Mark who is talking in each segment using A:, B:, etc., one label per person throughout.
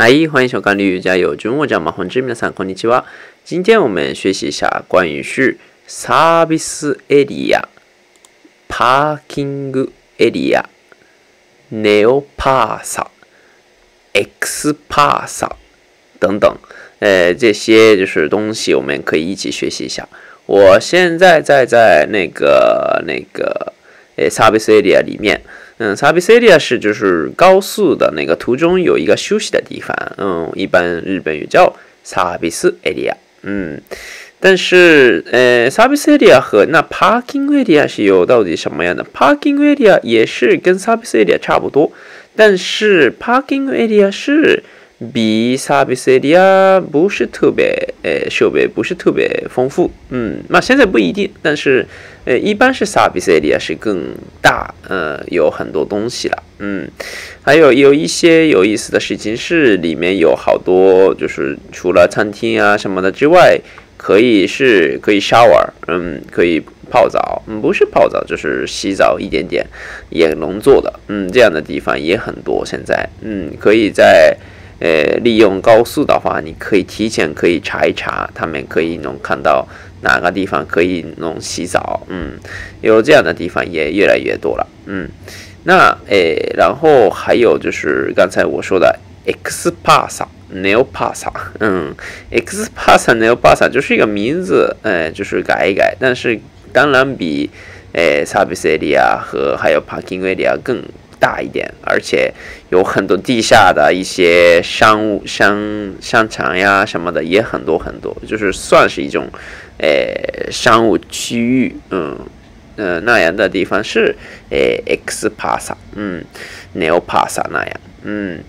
A: 嗨，欢迎收看《绿加有中我叫马宏志，皆さんこんにちは。今天我们学习一下关于是 service area、parking area、neo pass、x pass 等等，呃，这些就是东西，我们可以一起学习一下。我现在在在那个那个 呃 service area 里面。嗯，service area 是就是高速的那个途中有一个休息的地方，嗯，一般日本语叫 service area，嗯，但是呃，service area 和那 parking area 是有到底什么样的？parking area 也是跟 service area 差不多，但是 parking area 是。比萨比塞利亚不是特别，呃，设备不是特别丰富，嗯，那现在不一定，但是，呃，一般是萨比塞利亚是更大，呃，有很多东西了，嗯，还有有一些有意思的事情是里面有好多，就是除了餐厅啊什么的之外，可以是可以 shower，嗯，可以泡澡，嗯，不是泡澡就是洗澡一点点也能做的，嗯，这样的地方也很多，现在，嗯，可以在。呃，利用高速的话，你可以提前可以查一查，他们可以能看到哪个地方可以能洗澡，嗯，有这样的地方也越来越多了，嗯，那诶，然后还有就是刚才我说的 X Pass、Neo Pass，嗯，X Pass、Neo Pass 就是一个名字，哎，就是改一改，但是当然比诶 Service Area 和还有 Parking Area 更。大一点，而且有很多地下的一些商务商商场呀什么的也很多很多，就是算是一种，诶商务区域，嗯呃那样的地方是诶 X Pass，嗯 Neo Pass 那样，嗯，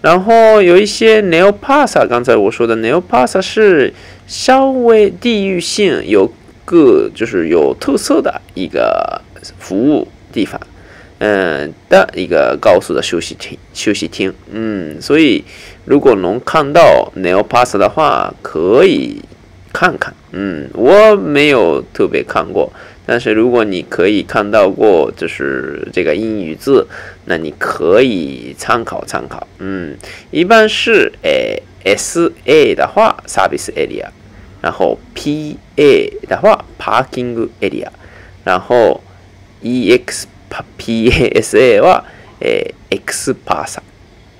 A: 然后有一些 Neo Pass，刚才我说的 Neo Pass 是稍微地域性有个就是有特色的一个服务地方。嗯的一个高速的休息厅，休息厅，嗯，所以如果能看到 Neo Pass 的话，可以看看，嗯，我没有特别看过，但是如果你可以看到过，就是这个英语字，那你可以参考参考，嗯，一般是诶 S A 的话 Service Area，然后 P A 的话 Parking Area，然后 E X P P A S A 话，哎，X P A S A，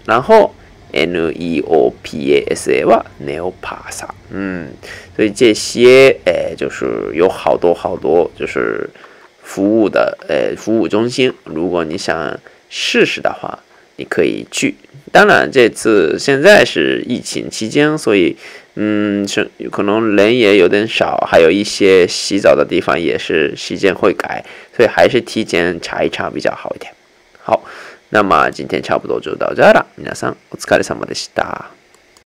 A: 然后 N E O P A S A 话，N E O P A S A。嗯，所以这些，哎，就是有好多好多，就是服务的，哎，服务中心，如果你想试试的话。你可以去。当然这次现在是疫情期间，所以嗯是可能人也有点少，还有一些洗澡的地方也是时间会改。所以还是提前查一查比较好一点。好，那么今天差不多就到这了。皆さんお疲れ様でした。